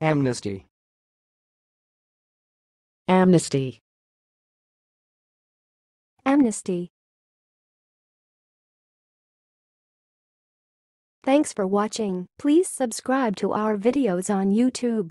Amnesty. amnesty, Amnesty. Thanks for watching. Please subscribe to our videos on YouTube.